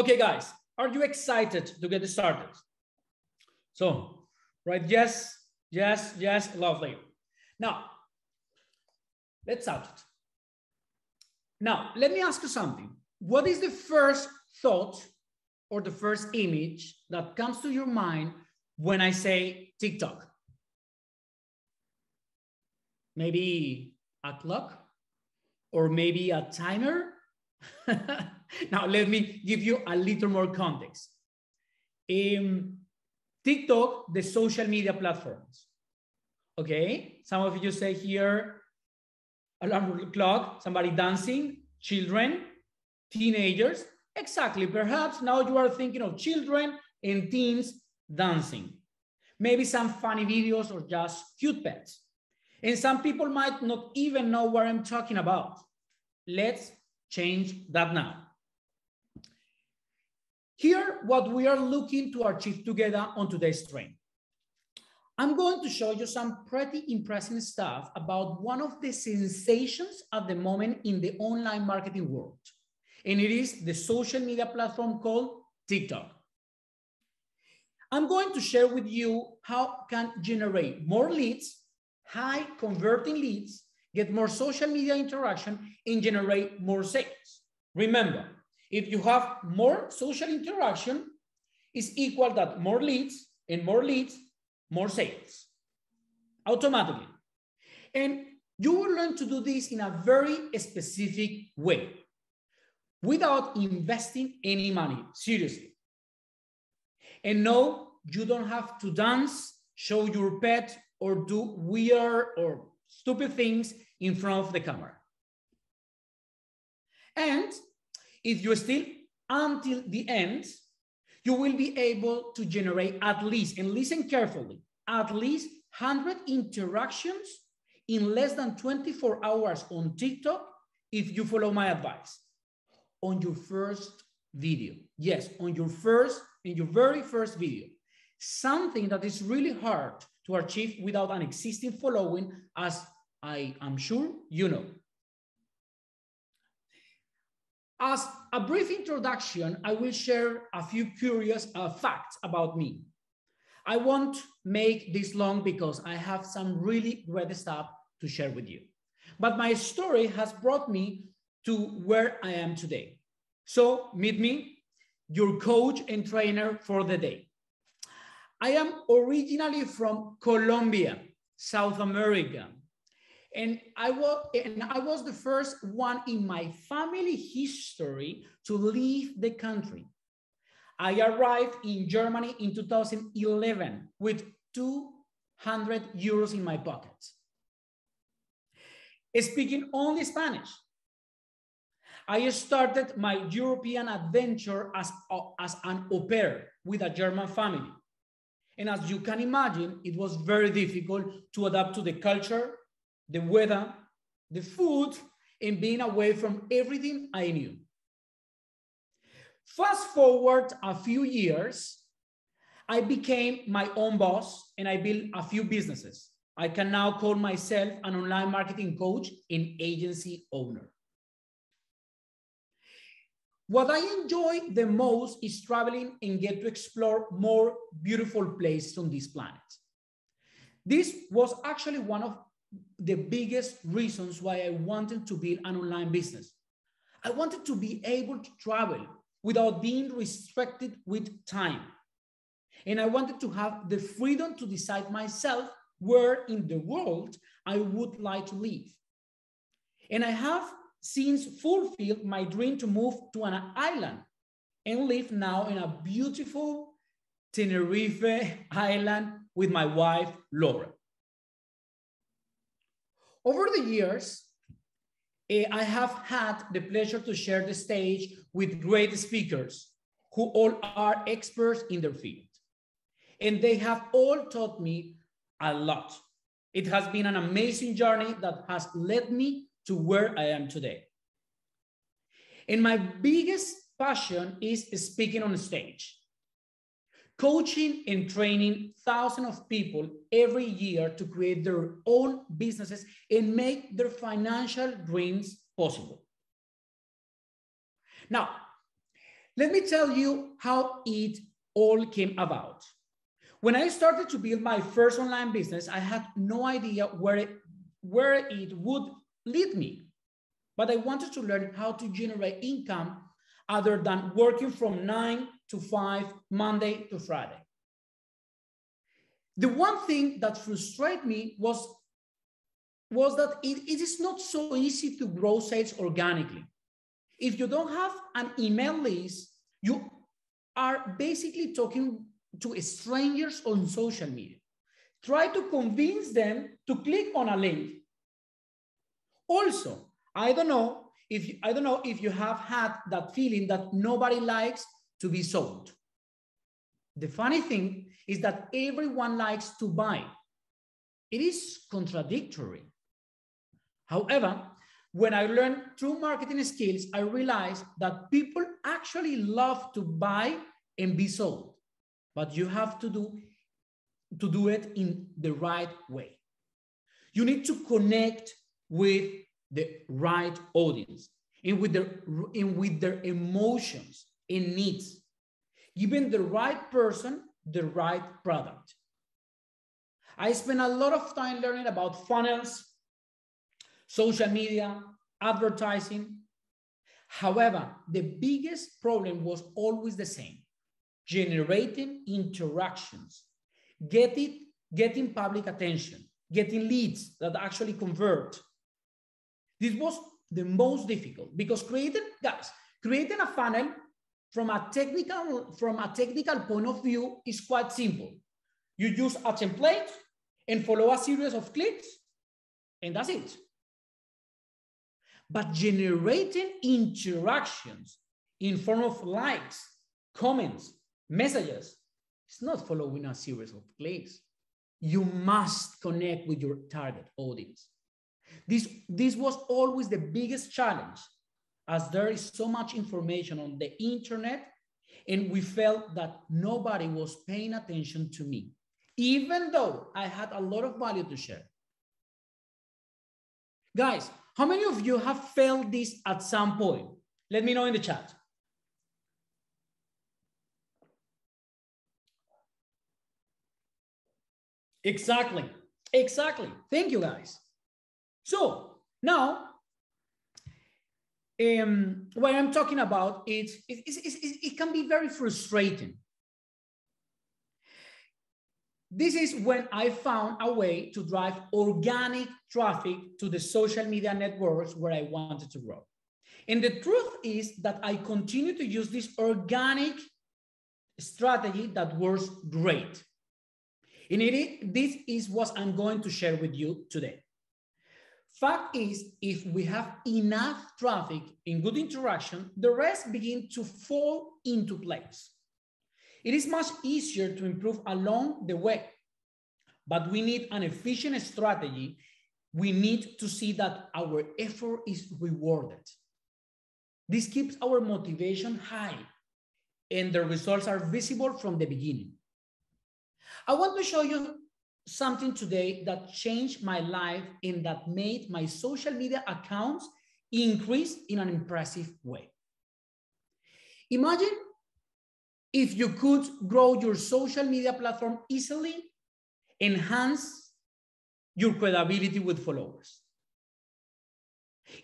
Okay, guys, are you excited to get started? So, right, yes, yes, yes, lovely. Now, let's start it. Now, let me ask you something. What is the first thought or the first image that comes to your mind when I say TikTok? Maybe a clock or maybe a timer? now, let me give you a little more context. Um, TikTok, the social media platforms. Okay, some of you say here, alarm clock, somebody dancing, children, teenagers. Exactly. Perhaps now you are thinking of children and teens dancing. Maybe some funny videos or just cute pets. And some people might not even know what I'm talking about. Let's change that now. Here, what we are looking to achieve together on today's train. I'm going to show you some pretty impressive stuff about one of the sensations at the moment in the online marketing world. And it is the social media platform called TikTok. I'm going to share with you how can generate more leads, high converting leads, get more social media interaction and generate more sales. Remember, if you have more social interaction, is equal that more leads and more leads, more sales automatically. And you will learn to do this in a very specific way without investing any money, seriously. And no, you don't have to dance, show your pet, or do weird or stupid things in front of the camera. And if you still until the end, you will be able to generate at least, and listen carefully, at least 100 interactions in less than 24 hours on TikTok if you follow my advice on your first video. Yes, on your first, in your very first video. Something that is really hard to achieve without an existing following, as I am sure you know. As a brief introduction, I will share a few curious uh, facts about me. I won't make this long because I have some really great stuff to share with you. But my story has brought me to where I am today. So meet me, your coach and trainer for the day. I am originally from Colombia, South America. And I, was, and I was the first one in my family history to leave the country. I arrived in Germany in 2011 with 200 euros in my pocket. Speaking only Spanish, I started my European adventure as, as an au pair with a German family. And as you can imagine, it was very difficult to adapt to the culture, the weather, the food, and being away from everything I knew. Fast forward a few years, I became my own boss and I built a few businesses. I can now call myself an online marketing coach and agency owner. What I enjoy the most is traveling and get to explore more beautiful places on this planet. This was actually one of the biggest reasons why I wanted to build an online business. I wanted to be able to travel without being restricted with time. And I wanted to have the freedom to decide myself where in the world I would like to live. And I have since fulfilled my dream to move to an island and live now in a beautiful Tenerife island with my wife, Laura. Over the years, eh, I have had the pleasure to share the stage with great speakers who all are experts in their field. And they have all taught me a lot. It has been an amazing journey that has led me to where I am today. And my biggest passion is speaking on stage, coaching and training thousands of people every year to create their own businesses and make their financial dreams possible. Now, Let me tell you how it all came about. When I started to build my first online business, I had no idea where it, where it would lead me. But I wanted to learn how to generate income other than working from nine to five, Monday to Friday. The one thing that frustrated me was, was that it, it is not so easy to grow sales organically. If you don't have an email list, you are basically talking to strangers on social media. Try to convince them to click on a link. Also, I don't know if you, I don't know if you have had that feeling that nobody likes to be sold. The funny thing is that everyone likes to buy. It is contradictory. However, when I learned true marketing skills, I realized that people actually love to buy and be sold, but you have to do, to do it in the right way. You need to connect with the right audience and with their, and with their emotions and needs, giving the right person the right product. I spent a lot of time learning about funnels, social media, advertising. However, the biggest problem was always the same generating interactions, getting, getting public attention, getting leads that actually convert. This was the most difficult because creating, guys, creating a funnel from a technical from a technical point of view is quite simple. You use a template and follow a series of clicks, and that's it. But generating interactions in form of likes, comments, messages, it's not following a series of clicks. You must connect with your target audience. This, this was always the biggest challenge as there is so much information on the internet and we felt that nobody was paying attention to me, even though I had a lot of value to share. Guys, how many of you have felt this at some point? Let me know in the chat. Exactly. Exactly. Thank you, guys. So now, um, what I'm talking about, it, it, it, it can be very frustrating. This is when I found a way to drive organic traffic to the social media networks where I wanted to grow. And the truth is that I continue to use this organic strategy that works great. And it, this is what I'm going to share with you today. Fact is, if we have enough traffic in good interaction, the rest begin to fall into place. It is much easier to improve along the way, but we need an efficient strategy. We need to see that our effort is rewarded. This keeps our motivation high and the results are visible from the beginning. I want to show you something today that changed my life and that made my social media accounts increase in an impressive way. Imagine if you could grow your social media platform easily, enhance your credibility with followers.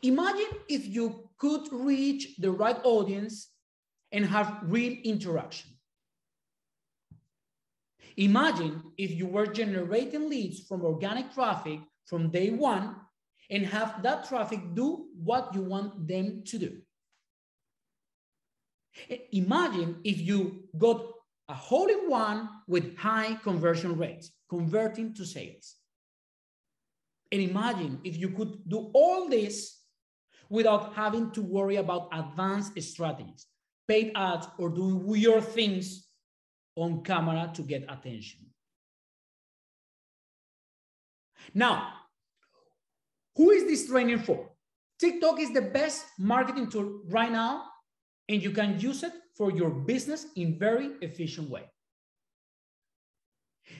Imagine if you could reach the right audience and have real interaction. Imagine if you were generating leads from organic traffic from day one and have that traffic do what you want them to do. Imagine if you got a hole in one with high conversion rates, converting to sales. And imagine if you could do all this without having to worry about advanced strategies, paid ads, or doing weird things on camera to get attention. Now, who is this training for? TikTok is the best marketing tool right now, and you can use it for your business in very efficient way.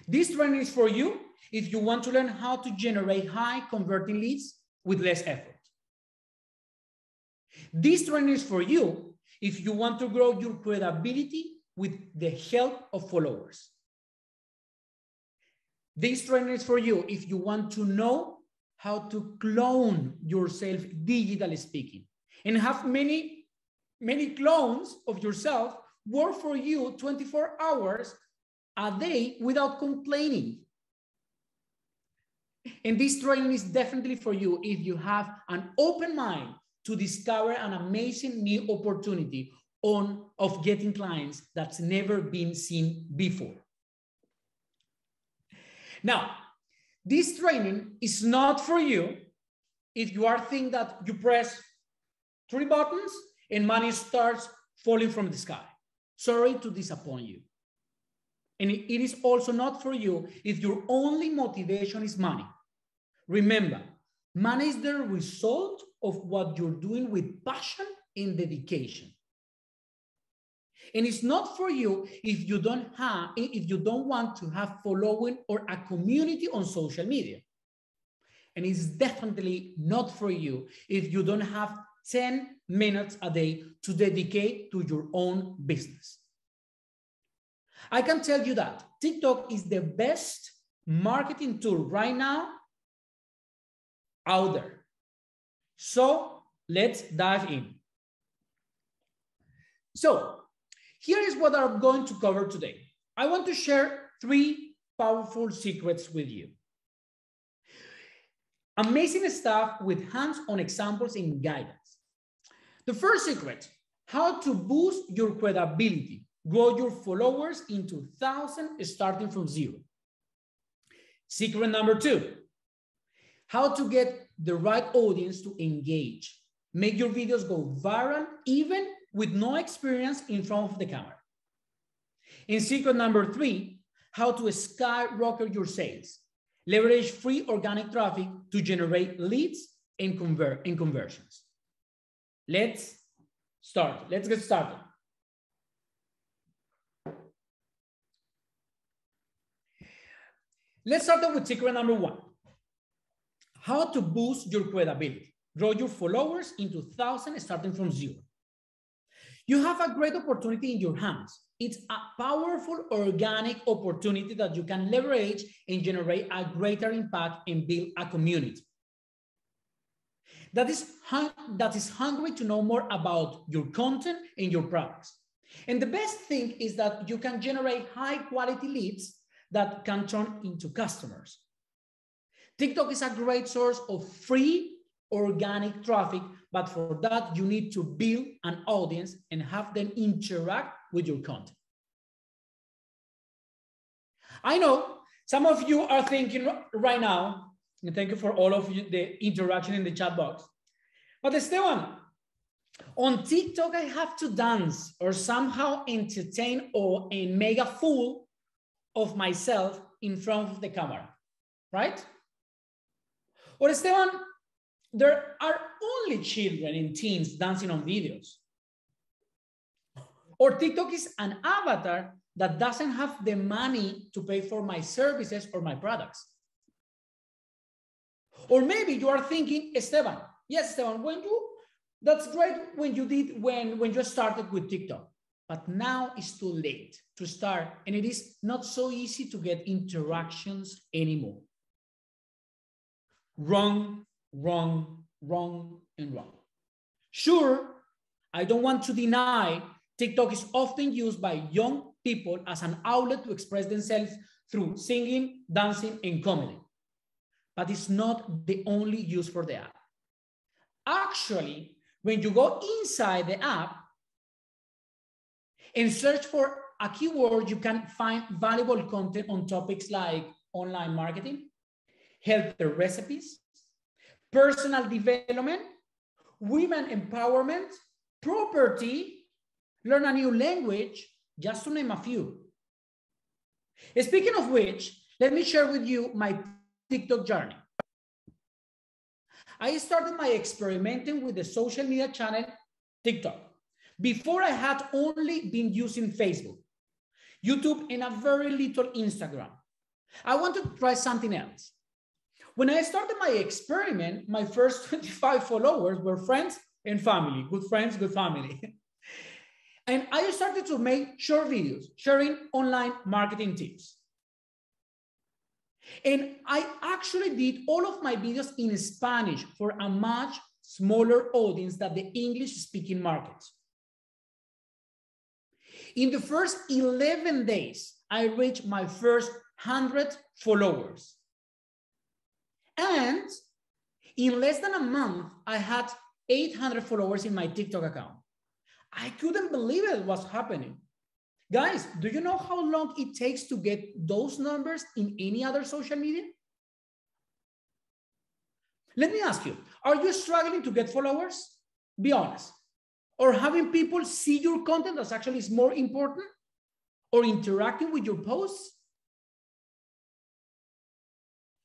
This training is for you if you want to learn how to generate high converting leads with less effort. This training is for you if you want to grow your credibility with the help of followers. This training is for you if you want to know how to clone yourself digitally speaking and have many, many clones of yourself work for you 24 hours a day without complaining. And this training is definitely for you if you have an open mind to discover an amazing new opportunity on of getting clients that's never been seen before. Now, this training is not for you if you are thinking that you press three buttons and money starts falling from the sky. Sorry to disappoint you. And it is also not for you if your only motivation is money. Remember, money is the result of what you're doing with passion and dedication. And it's not for you if you don't have, if you don't want to have following or a community on social media. And it's definitely not for you if you don't have 10 minutes a day to dedicate to your own business. I can tell you that TikTok is the best marketing tool right now out there. So let's dive in. So here is what I'm going to cover today. I want to share three powerful secrets with you. Amazing stuff with hands-on examples and guidance. The first secret, how to boost your credibility, grow your followers into thousands starting from zero. Secret number two, how to get the right audience to engage. Make your videos go viral even with no experience in front of the camera. In secret number three, how to skyrocket your sales. Leverage free organic traffic to generate leads and convert in conversions. Let's start. Let's get started. Let's start with secret number one. How to boost your credibility. Grow your followers into thousands starting from zero. You have a great opportunity in your hands. It's a powerful organic opportunity that you can leverage and generate a greater impact and build a community that is, that is hungry to know more about your content and your products. And the best thing is that you can generate high quality leads that can turn into customers. TikTok is a great source of free organic traffic, but for that, you need to build an audience and have them interact with your content. I know some of you are thinking right now, and thank you for all of you, the interaction in the chat box. But Esteban, on TikTok, I have to dance or somehow entertain or a fool of myself in front of the camera, right? Or Esteban, there are only children and teens dancing on videos. Or TikTok is an avatar that doesn't have the money to pay for my services or my products. Or maybe you are thinking, Esteban, yes, Esteban, when you, that's great when you did, when, when you started with TikTok, but now it's too late to start and it is not so easy to get interactions anymore. Wrong wrong, wrong, and wrong. Sure, I don't want to deny TikTok is often used by young people as an outlet to express themselves through singing, dancing, and comedy. But it's not the only use for the app. Actually, when you go inside the app and search for a keyword, you can find valuable content on topics like online marketing, healthy recipes, personal development, women empowerment, property, learn a new language, just to name a few. Speaking of which, let me share with you my TikTok journey. I started my experimenting with the social media channel TikTok. Before I had only been using Facebook, YouTube, and a very little Instagram. I wanted to try something else. When I started my experiment, my first 25 followers were friends and family, good friends, good family. And I started to make short videos sharing online marketing tips. And I actually did all of my videos in Spanish for a much smaller audience than the English speaking market. In the first 11 days, I reached my first 100 followers. And in less than a month, I had 800 followers in my TikTok account. I couldn't believe it was happening. Guys, do you know how long it takes to get those numbers in any other social media? Let me ask you, are you struggling to get followers? Be honest. Or having people see your content that's actually is more important? Or interacting with your posts?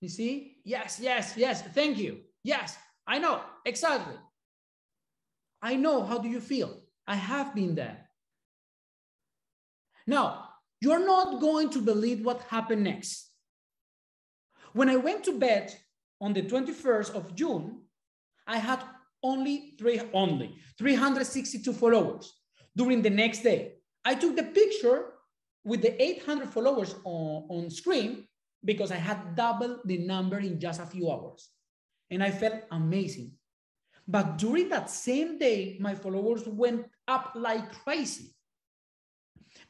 You see? Yes, yes, yes. Thank you. Yes, I know. Exactly. I know. How do you feel? I have been there. Now, you're not going to believe what happened next. When I went to bed on the 21st of June, I had only three only 362 followers. During the next day, I took the picture with the 800 followers on, on screen because I had doubled the number in just a few hours. And I felt amazing. But during that same day, my followers went up like crazy.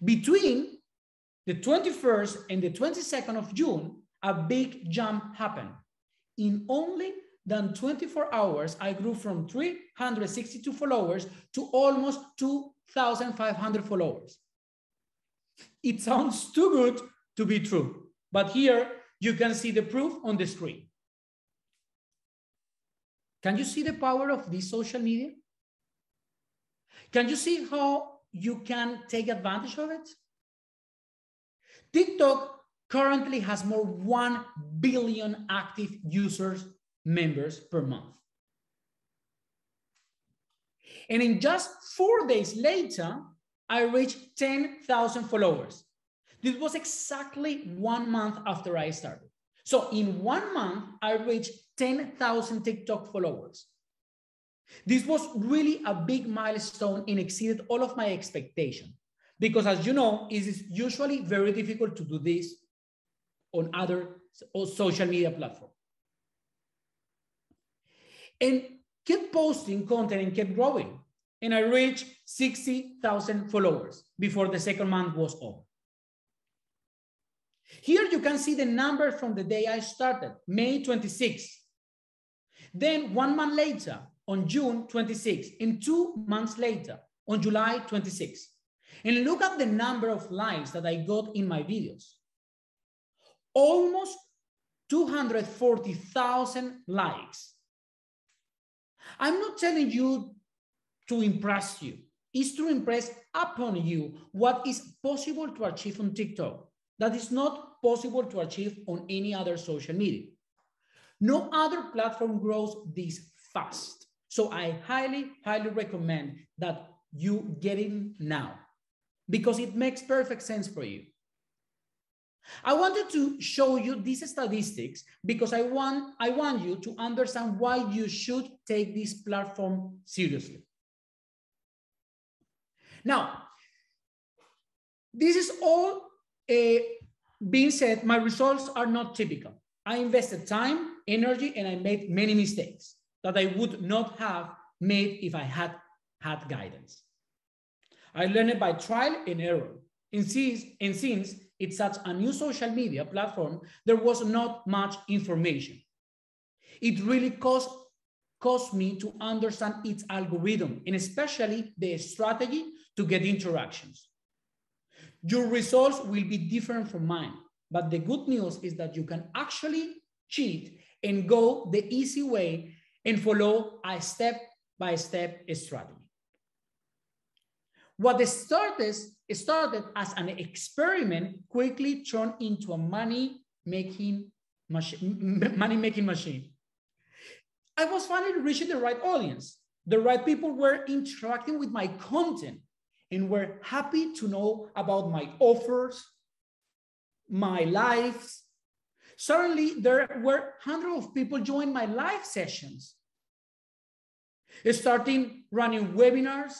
Between the 21st and the 22nd of June, a big jump happened. In only than 24 hours, I grew from 362 followers to almost 2,500 followers. It sounds too good to be true, but here you can see the proof on the screen. Can you see the power of this social media? Can you see how you can take advantage of it? TikTok currently has more 1 billion active users members per month. And in just four days later, I reached 10,000 followers. This was exactly one month after I started. So in one month, I reached 10,000 TikTok followers. This was really a big milestone and exceeded all of my expectation. Because as you know, it is usually very difficult to do this on other social media platforms and kept posting content and kept growing. And I reached 60,000 followers before the second month was over. Here you can see the number from the day I started, May 26. Then one month later, on June 26, and two months later, on July 26. And look at the number of likes that I got in my videos. Almost 240,000 likes I'm not telling you to impress you. It's to impress upon you what is possible to achieve on TikTok that is not possible to achieve on any other social media. No other platform grows this fast. So I highly, highly recommend that you get in now because it makes perfect sense for you. I wanted to show you these statistics because I want, I want you to understand why you should take this platform seriously. Now, this is all Uh, being said, my results are not typical. I invested time, energy, and I made many mistakes that I would not have made if I had had guidance. I learned by trial and error. And since, and since it's such a new social media platform, there was not much information. It really cost, cost me to understand its algorithm and especially the strategy to get interactions. Your results will be different from mine, but the good news is that you can actually cheat and go the easy way and follow a step-by-step strategy. What started, started as an experiment quickly turned into a money making machine, money making machine. I was finally reaching the right audience. The right people were interacting with my content and were happy to know about my offers, my lives. Suddenly, there were hundreds of people join my live sessions, starting running webinars,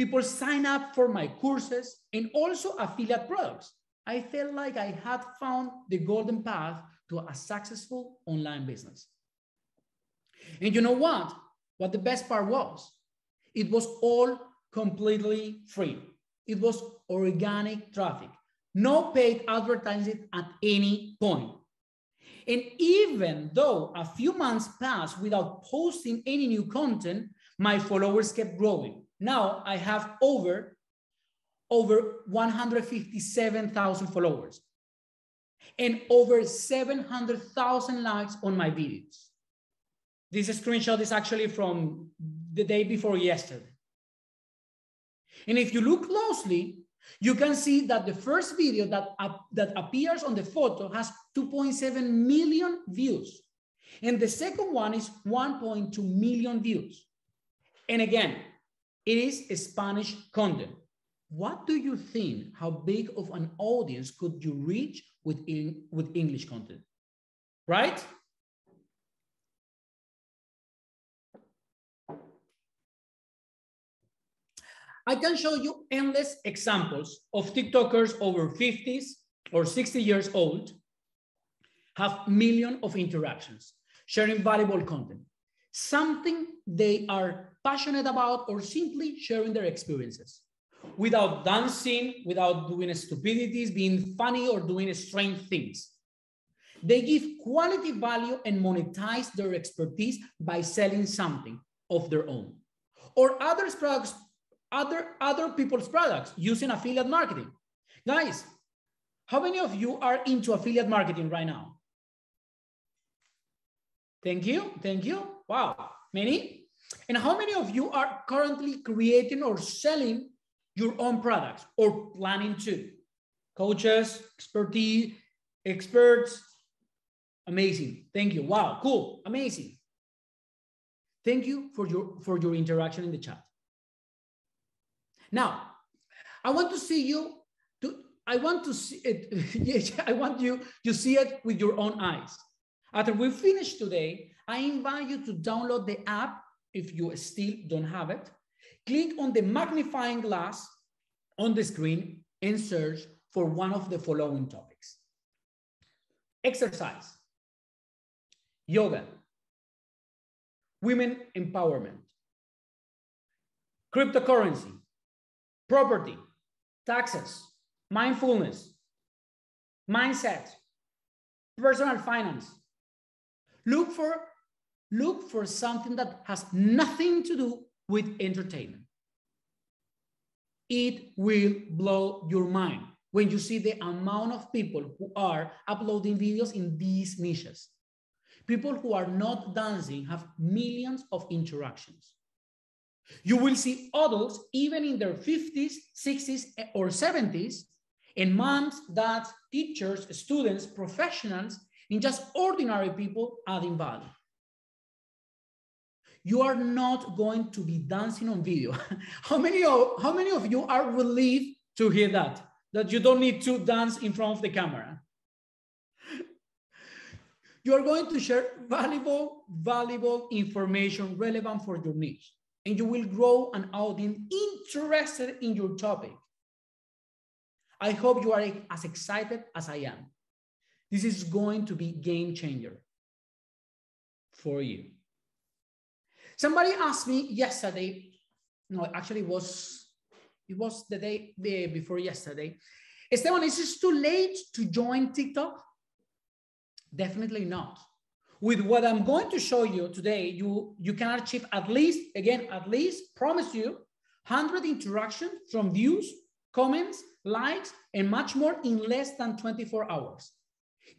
People sign up for my courses and also affiliate products. I felt like I had found the golden path to a successful online business. And you know what? What the best part was? It was all completely free. It was organic traffic, no paid advertising at any point. And even though a few months passed without posting any new content, my followers kept growing. Now I have over, over 157,000 followers and over 700,000 likes on my videos. This screenshot is actually from the day before yesterday. And if you look closely, you can see that the first video that, uh, that appears on the photo has 2.7 million views. And the second one is 1.2 million views. And again, it is Spanish content. What do you think? How big of an audience could you reach with, in, with English content? Right? I can show you endless examples of TikTokers over 50s or 60 years old have millions of interactions, sharing valuable content, something they are passionate about or simply sharing their experiences without dancing, without doing stupidities, being funny or doing strange things. They give quality value and monetize their expertise by selling something of their own or others products other, other people's products using affiliate marketing. Guys, how many of you are into affiliate marketing right now? Thank you. Thank you. Wow. Many? And how many of you are currently creating or selling your own products or planning to? Coaches, expertise, experts. Amazing. Thank you. Wow. Cool. Amazing. Thank you for your, for your interaction in the chat. Now, I want to see you to, I want to see it, I want you to see it with your own eyes. After we finish today, I invite you to download the app if you still don't have it. Click on the magnifying glass on the screen and search for one of the following topics. Exercise, yoga, women empowerment, cryptocurrency, property, taxes, mindfulness, mindset, personal finance. Look for, look for something that has nothing to do with entertainment. It will blow your mind when you see the amount of people who are uploading videos in these niches. People who are not dancing have millions of interactions. You will see adults, even in their 50s, 60s, eh, or 70s, and moms, dads, teachers, students, professionals, and just ordinary people adding value. You are not going to be dancing on video. how, many of, how many of you are relieved to hear that? That you don't need to dance in front of the camera? You are going to share valuable, valuable information relevant for your niche and you will grow an audience interested in your topic. I hope you are as excited as I am. This is going to be game changer for you. Somebody asked me yesterday, no, actually it was, it was the day the, before yesterday. Esteban, is it too late to join TikTok? Definitely not. With what I'm going to show you today, you, you can achieve at least, again, at least, promise you, 100 interactions from views, comments, likes, and much more in less than 24 hours.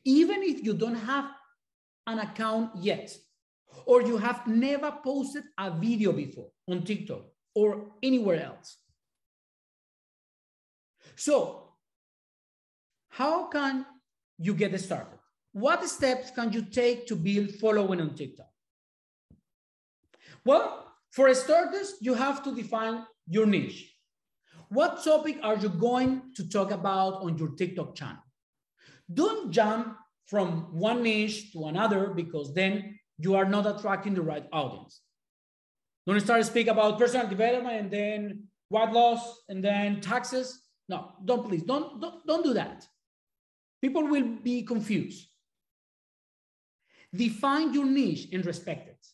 Even if you don't have an account yet, or you have never posted a video before on TikTok or anywhere else. So, how can you get started? What steps can you take to build following on TikTok? Well, for starters, you have to define your niche. What topic are you going to talk about on your TikTok channel? Don't jump from one niche to another because then you are not attracting the right audience. Don't start to speak about personal development and then white loss and then taxes. No, don't please, don't, don't, don't do that. People will be confused. Define your niche and respect it.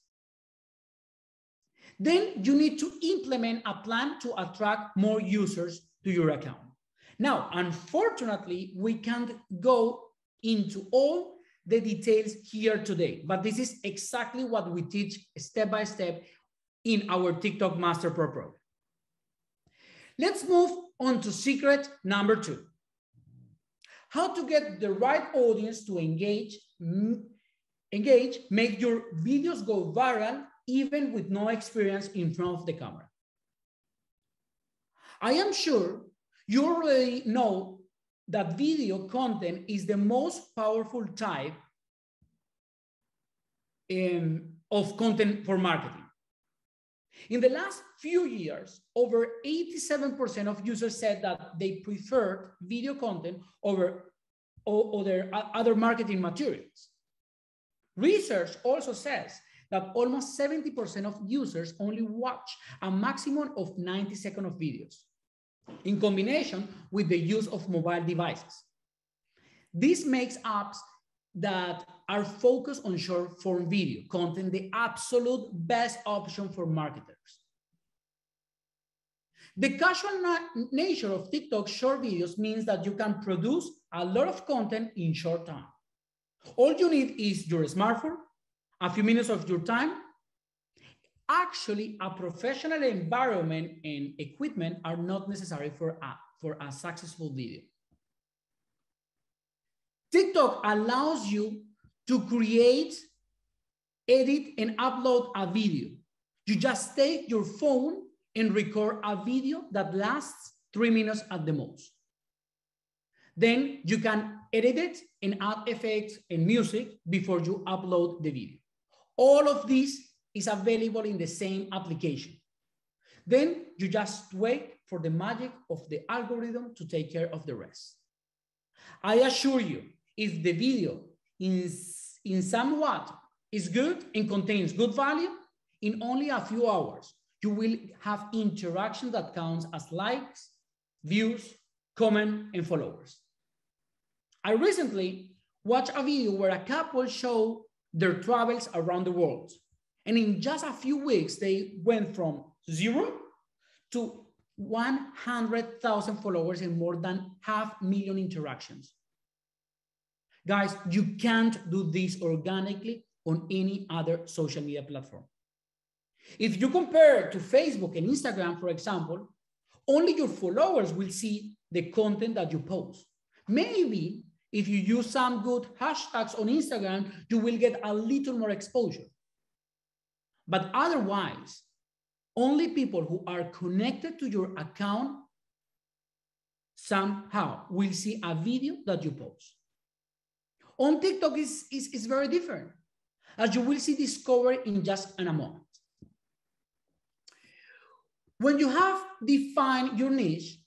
Then you need to implement a plan to attract more users to your account. Now, unfortunately, we can't go into all the details here today, but this is exactly what we teach step by step in our TikTok Master Pro program. Let's move on to secret number two. How to get the right audience to engage, engage, make your videos go viral even with no experience in front of the camera. I am sure you already know that video content is the most powerful type um, of content for marketing. In the last few years, over 87% of users said that they preferred video content over other, other marketing materials. Research also says that almost 70% of users only watch a maximum of 90 seconds of videos in combination with the use of mobile devices. This makes apps that are focused on short form video content the absolute best option for marketers. The casual na nature of TikTok short videos means that you can produce a lot of content in short time. All you need is your smartphone, a few minutes of your time. Actually, a professional environment and equipment are not necessary for a, for a successful video. TikTok allows you to create, edit, and upload a video. You just take your phone and record a video that lasts three minutes at the most. Then you can edit it and add effects and music before you upload the video. All of this is available in the same application. Then you just wait for the magic of the algorithm to take care of the rest. I assure you, if the video is in somewhat is good and contains good value, in only a few hours, you will have interaction that counts as likes, views, comment, and followers. I recently watched a video where a couple show their travels around the world. And in just a few weeks, they went from zero to 100,000 followers and more than half million interactions. Guys, you can't do this organically on any other social media platform. If you compare to Facebook and Instagram, for example, only your followers will see the content that you post. Maybe if you use some good hashtags on Instagram, you will get a little more exposure. But otherwise, only people who are connected to your account somehow will see a video that you post. On TikTok is, is, is very different, as you will see discovered in just an moment. When you have defined your niche,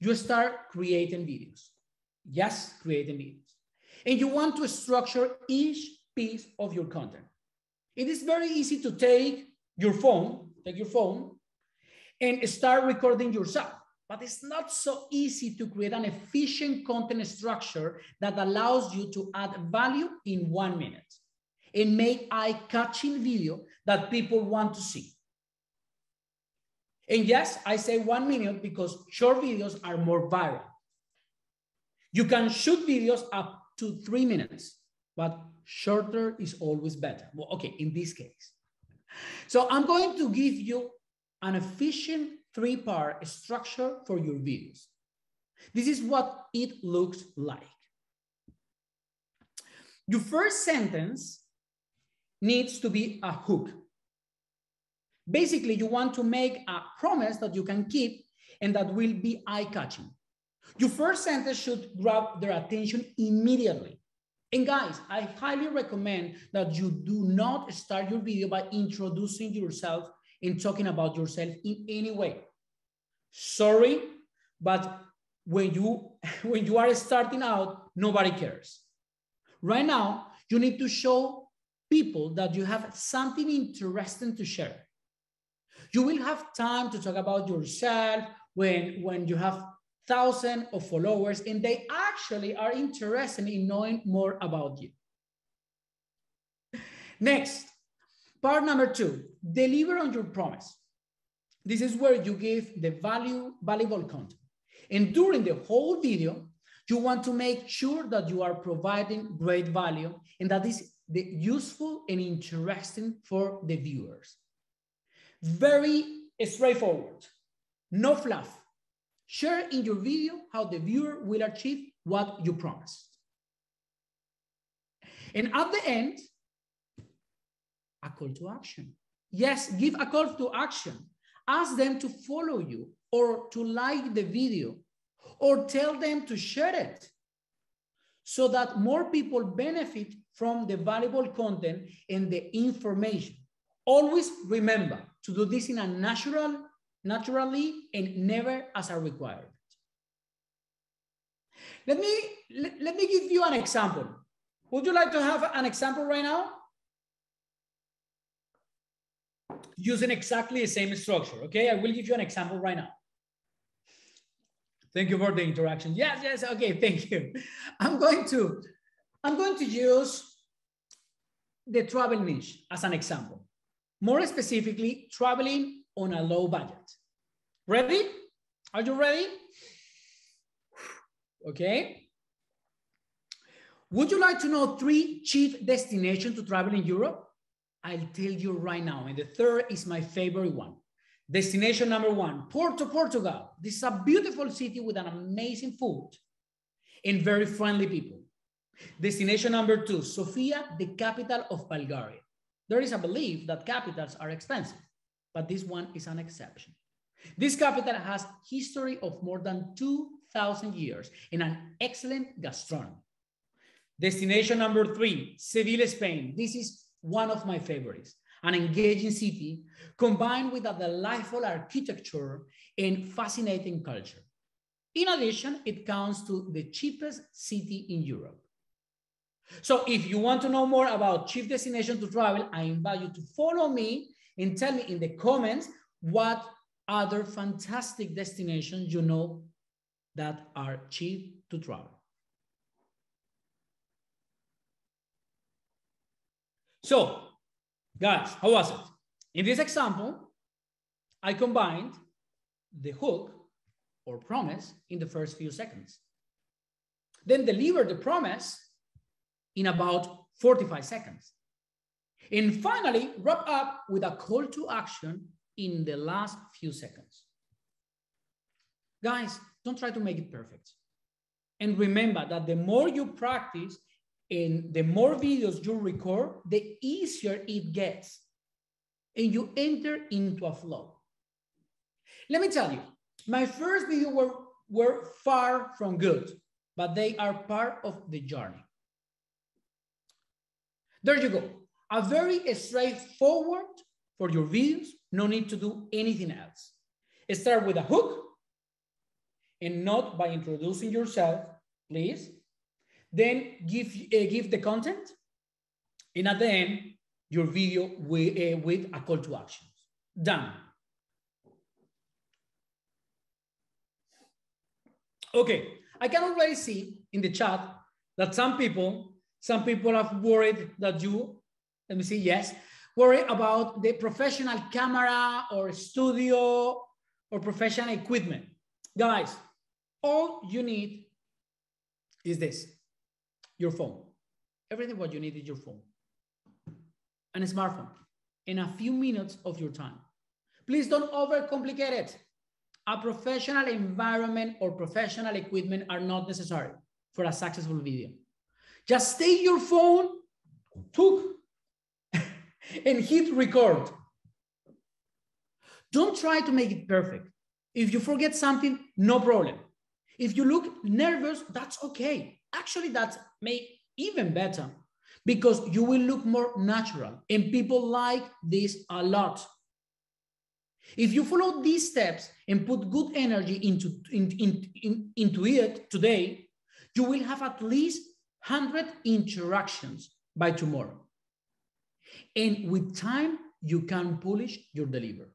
you start creating videos. Yes, creating videos. And you want to structure each piece of your content. It is very easy to take your phone, take your phone, and start recording yourself. But it's not so easy to create an efficient content structure that allows you to add value in one minute and make eye-catching video that people want to see. And yes, I say one minute because short videos are more viral. You can shoot videos up to three minutes, but shorter is always better. Well, okay, in this case. So I'm going to give you an efficient three-part structure for your videos. This is what it looks like. Your first sentence needs to be a hook. Basically, you want to make a promise that you can keep and that will be eye-catching. Your first sentence should grab their attention immediately. And guys, I highly recommend that you do not start your video by introducing yourself and talking about yourself in any way. Sorry, but when you when you are starting out, nobody cares. Right now, you need to show people that you have something interesting to share. You will have time to talk about yourself when, when you have thousands of followers and they actually are interested in knowing more about you. Next, part number two, deliver on your promise. This is where you give the value, valuable content. And during the whole video, you want to make sure that you are providing great value and that is the useful and interesting for the viewers. Very straightforward, no fluff. Share in your video how the viewer will achieve what you promised. And at the end, a call to action. Yes, give a call to action. Ask them to follow you or to like the video or tell them to share it so that more people benefit from the valuable content and the information. Always remember to do this in a natural, naturally and never as a requirement. Let me, let, let me give you an example. Would you like to have an example right now? Using exactly the same structure, okay? I will give you an example right now. Thank you for the interaction. Yes, yes, okay, thank you. I'm going to, I'm going to use the travel niche as an example. More specifically, traveling on a low budget. Ready? Are you ready? Okay. Would you like to know three cheap destinations to travel in Europe? I'll tell you right now. And the third is my favorite one. Destination number one, Porto, Portugal. This is a beautiful city with an amazing food and very friendly people. Destination number two, Sofia, the capital of Bulgaria. There is a belief that capitals are expensive, but this one is an exception. This capital has history of more than 2,000 years and an excellent gastronomy. Destination number three, Seville, Spain. This is one of my favorites an engaging city combined with a delightful architecture and fascinating culture. In addition, it counts to the cheapest city in Europe. So if you want to know more about cheap destination to travel, I invite you to follow me and tell me in the comments what other fantastic destinations you know that are cheap to travel. So Guys, how was it? In this example, I combined the hook or promise in the first few seconds. Then deliver the promise in about 45 seconds. And finally, wrap up with a call to action in the last few seconds. Guys, don't try to make it perfect. And remember that the more you practice, and the more videos you record, the easier it gets. And you enter into a flow. Let me tell you, my first video were, were far from good, but they are part of the journey. There you go. A very straightforward for your videos, no need to do anything else. Start with a hook and not by introducing yourself, please. Then give, uh, give the content. And at the end, your video with, uh, with a call to actions. Done. Okay, I can already see in the chat that some people, some people have worried that you, let me see, yes, worry about the professional camera or studio or professional equipment. Guys, all you need is this your phone. Everything what you need is your phone and a smartphone in a few minutes of your time. Please don't overcomplicate it. A professional environment or professional equipment are not necessary for a successful video. Just take your phone, took, and hit record. Don't try to make it perfect. If you forget something, no problem. If you look nervous, that's okay. Actually, that's make even better because you will look more natural and people like this a lot. If you follow these steps and put good energy into, in, in, in, into it today, you will have at least 100 interactions by tomorrow. And with time, you can polish your delivery.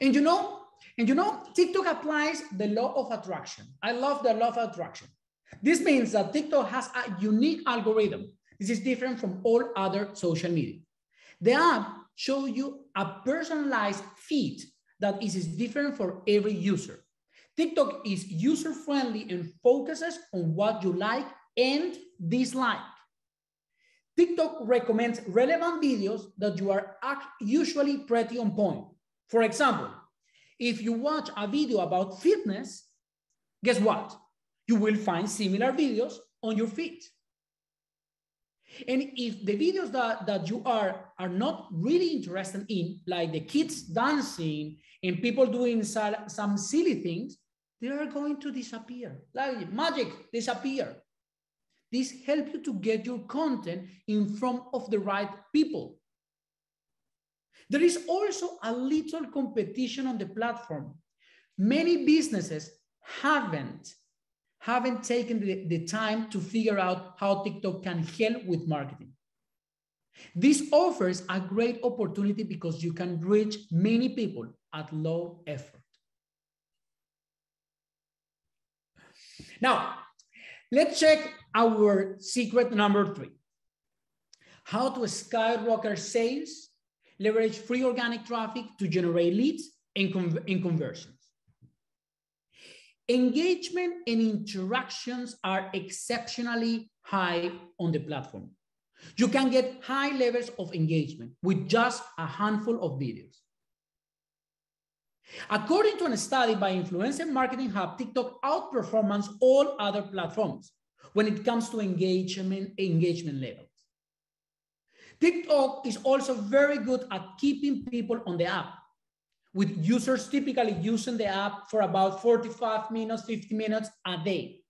And you know, and you know, TikTok applies the law of attraction. I love the law of attraction. This means that TikTok has a unique algorithm. This is different from all other social media. The app shows you a personalized feed that is different for every user. TikTok is user-friendly and focuses on what you like and dislike. TikTok recommends relevant videos that you are usually pretty on point. For example, if you watch a video about fitness, guess what? You will find similar videos on your feed. And if the videos that, that you are, are not really interested in, like the kids dancing and people doing some silly things, they are going to disappear. Like magic, disappear. This helps you to get your content in front of the right people. There is also a little competition on the platform. Many businesses haven't, haven't taken the, the time to figure out how TikTok can help with marketing. This offers a great opportunity because you can reach many people at low effort. Now, let's check our secret number three. How to skyrocket sales leverage free organic traffic to generate leads and, con and conversions. Engagement and interactions are exceptionally high on the platform. You can get high levels of engagement with just a handful of videos. According to a study by Influencer Marketing Hub, TikTok outperforms all other platforms when it comes to engagement, engagement level. TikTok is also very good at keeping people on the app, with users typically using the app for about 45 minutes, 50 minutes a day.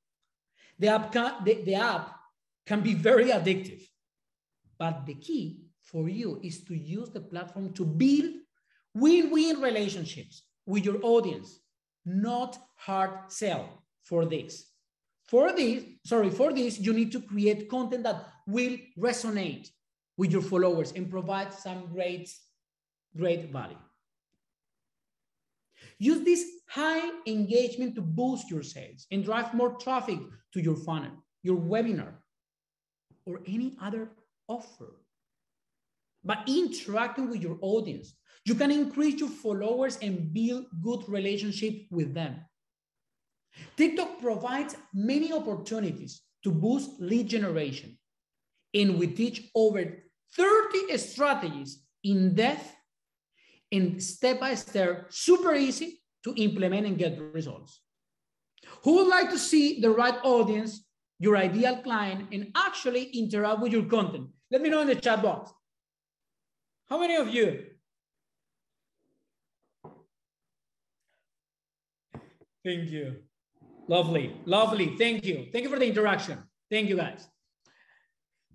The app can, the, the app can be very addictive, but the key for you is to use the platform to build win-win relationships with your audience, not hard sell for this. For this, sorry, for this, you need to create content that will resonate with your followers and provide some great, great value. Use this high engagement to boost your sales and drive more traffic to your funnel, your webinar, or any other offer. By interacting with your audience, you can increase your followers and build good relationship with them. TikTok provides many opportunities to boost lead generation, and we teach over 30 strategies in depth and step by step, super easy to implement and get results. Who would like to see the right audience, your ideal client, and actually interact with your content? Let me know in the chat box. How many of you? Thank you. Lovely, lovely. Thank you. Thank you for the interaction. Thank you, guys.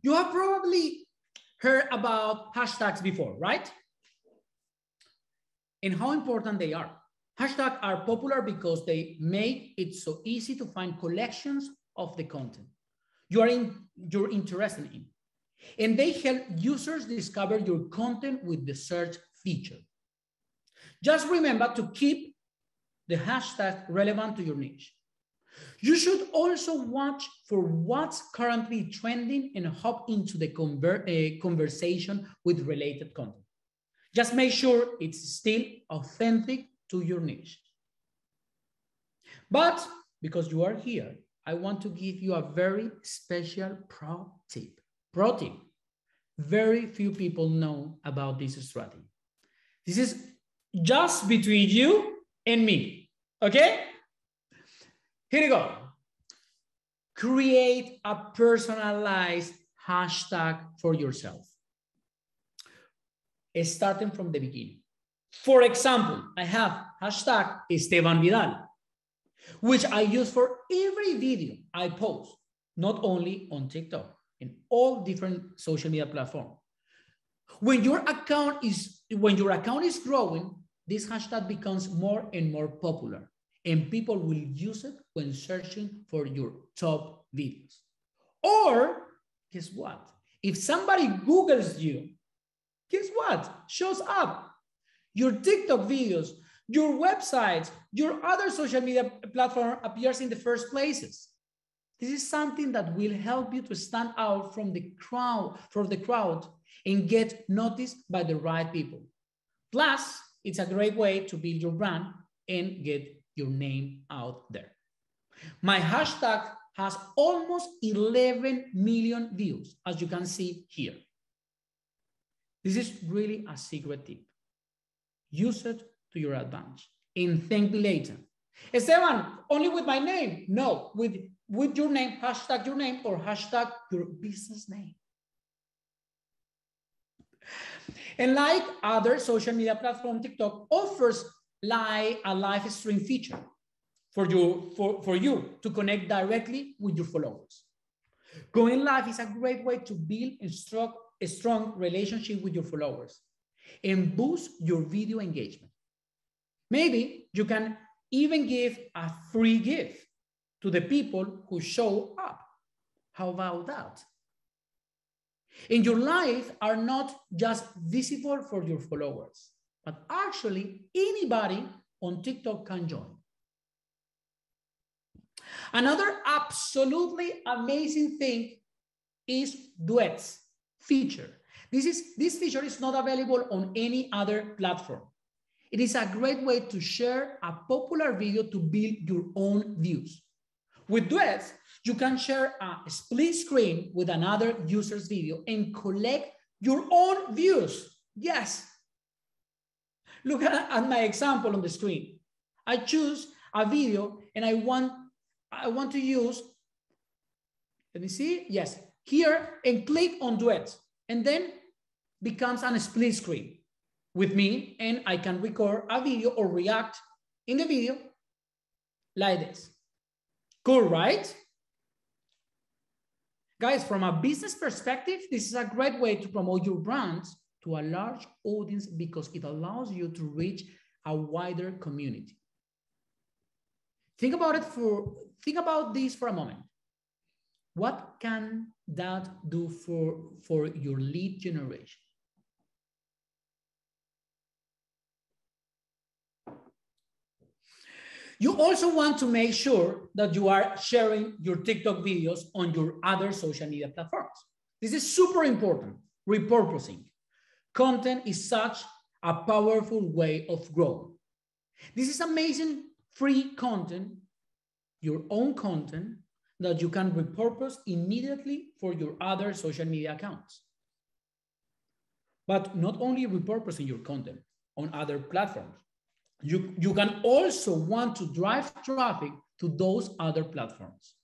You have probably heard about hashtags before, right? And how important they are. Hashtags are popular because they make it so easy to find collections of the content you are in, you're interested in. And they help users discover your content with the search feature. Just remember to keep the hashtag relevant to your niche. You should also watch for what's currently trending and hop into the conver uh, conversation with related content. Just make sure it's still authentic to your niche. But because you are here, I want to give you a very special pro tip. Pro tip. Very few people know about this strategy. This is just between you and me, okay? Here we go. Create a personalized hashtag for yourself. Starting from the beginning. For example, I have hashtag Esteban Vidal, which I use for every video I post, not only on TikTok, in all different social media platforms. When your account is when your account is growing, this hashtag becomes more and more popular and people will use it when searching for your top videos. Or guess what? If somebody Googles you, guess what? Shows up. Your TikTok videos your websites, your other social media platform appears in the first places. This is something that will help you to stand out from the crowd, from the crowd and get noticed by the right people. Plus, it's a great way to build your brand and get your name out there. My hashtag has almost 11 million views, as you can see here. This is really a secret tip. Use it to your advantage and thank me later. Esteban, only with my name? No, with, with your name, hashtag your name or hashtag your business name. And like other social media platform, TikTok offers like a live stream feature for you, for, for you to connect directly with your followers. Going live is a great way to build a strong, a strong relationship with your followers and boost your video engagement. Maybe you can even give a free gift to the people who show up. How about that? And your life are not just visible for your followers, but actually anybody on TikTok can join. Another absolutely amazing thing is duets feature. This, is, this feature is not available on any other platform. It is a great way to share a popular video to build your own views. With Duets, you can share a split screen with another user's video and collect your own views. Yes. Look at, at my example on the screen. I choose a video and I want, I want to use, let me see, yes, here and click on Duet. and then becomes a split screen with me and I can record a video or react in the video like this. Cool, right? Guys, from a business perspective, this is a great way to promote your brand to a large audience because it allows you to reach a wider community. Think about it for think about this for a moment. What can that do for, for your lead generation? You also want to make sure that you are sharing your TikTok videos on your other social media platforms. This is super important, repurposing. Content is such a powerful way of growing. This is amazing free content, your own content that you can repurpose immediately for your other social media accounts. But not only repurposing your content on other platforms, you, you can also want to drive traffic to those other platforms.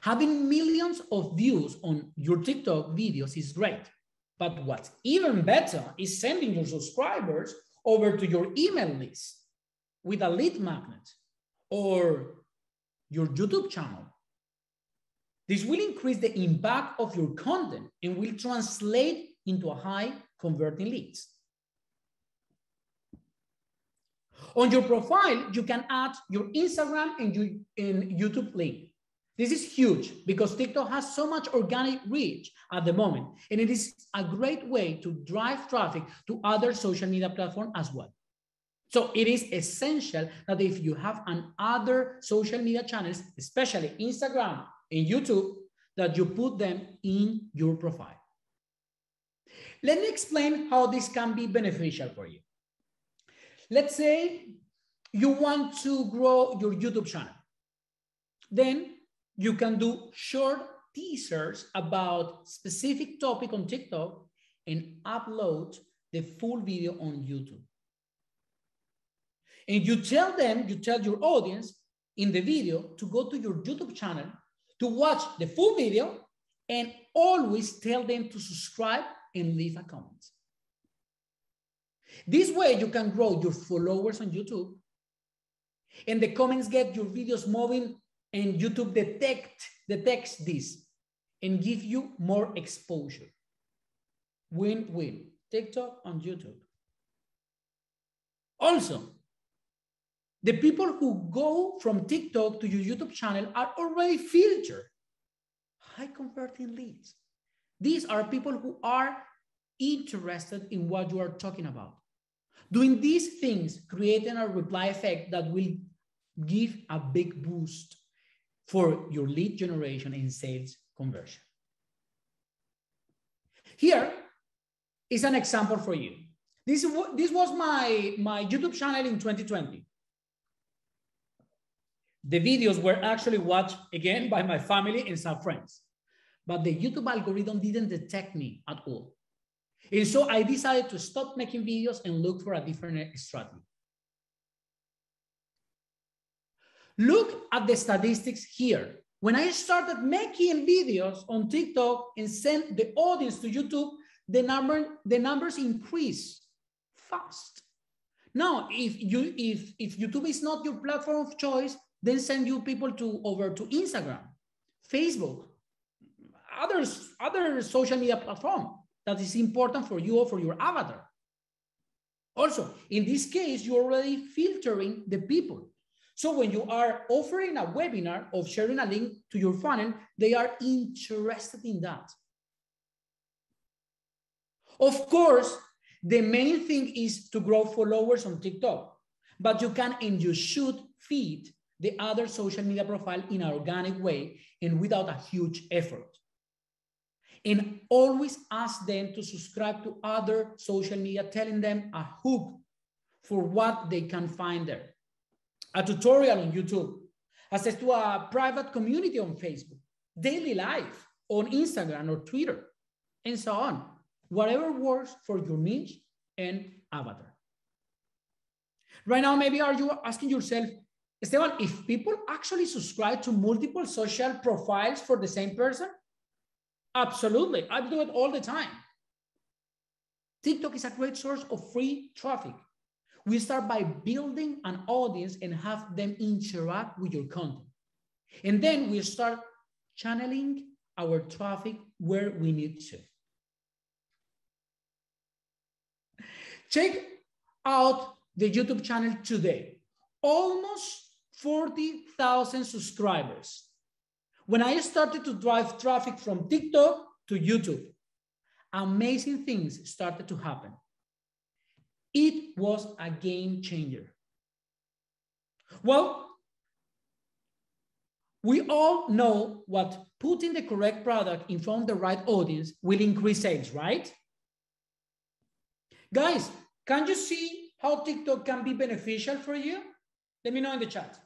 Having millions of views on your TikTok videos is great, but what's even better is sending your subscribers over to your email list with a lead magnet or your YouTube channel. This will increase the impact of your content and will translate into a high converting leads. On your profile, you can add your Instagram and, and YouTube link. This is huge because TikTok has so much organic reach at the moment, and it is a great way to drive traffic to other social media platforms as well. So it is essential that if you have an other social media channels, especially Instagram and YouTube, that you put them in your profile. Let me explain how this can be beneficial for you. Let's say you want to grow your YouTube channel. Then you can do short teasers about specific topic on TikTok and upload the full video on YouTube. And you tell them, you tell your audience in the video to go to your YouTube channel to watch the full video and always tell them to subscribe and leave a comment. This way you can grow your followers on YouTube and the comments get your videos moving and YouTube detect, detects this and give you more exposure. Win-win, TikTok on YouTube. Also, the people who go from TikTok to your YouTube channel are already filtered, high converting leads. These are people who are interested in what you are talking about. Doing these things, creating a reply effect that will give a big boost for your lead generation and sales conversion. Here is an example for you. This, this was my, my YouTube channel in 2020. The videos were actually watched again by my family and some friends, but the YouTube algorithm didn't detect me at all. And so I decided to stop making videos and look for a different strategy. Look at the statistics here. When I started making videos on TikTok and sent the audience to YouTube, the number the numbers increase fast. Now, if you if if YouTube is not your platform of choice, then send you people to over to Instagram, Facebook, others other social media platform that is important for you or for your avatar. Also, in this case, you're already filtering the people. So when you are offering a webinar of sharing a link to your funnel, they are interested in that. Of course, the main thing is to grow followers on TikTok, but you can and you should feed the other social media profile in an organic way and without a huge effort. And always ask them to subscribe to other social media, telling them a hook for what they can find there. A tutorial on YouTube, access to a private community on Facebook, daily life on Instagram or Twitter, and so on. Whatever works for your niche and avatar. Right now, maybe are you asking yourself, Esteban, if people actually subscribe to multiple social profiles for the same person? Absolutely. I do it all the time. TikTok is a great source of free traffic. We start by building an audience and have them interact with your content. And then we start channeling our traffic where we need to. Check out the YouTube channel today. Almost 40,000 subscribers. When I started to drive traffic from TikTok to YouTube, amazing things started to happen. It was a game changer. Well, we all know what putting the correct product in front of the right audience will increase sales, right? Guys, can you see how TikTok can be beneficial for you? Let me know in the chat.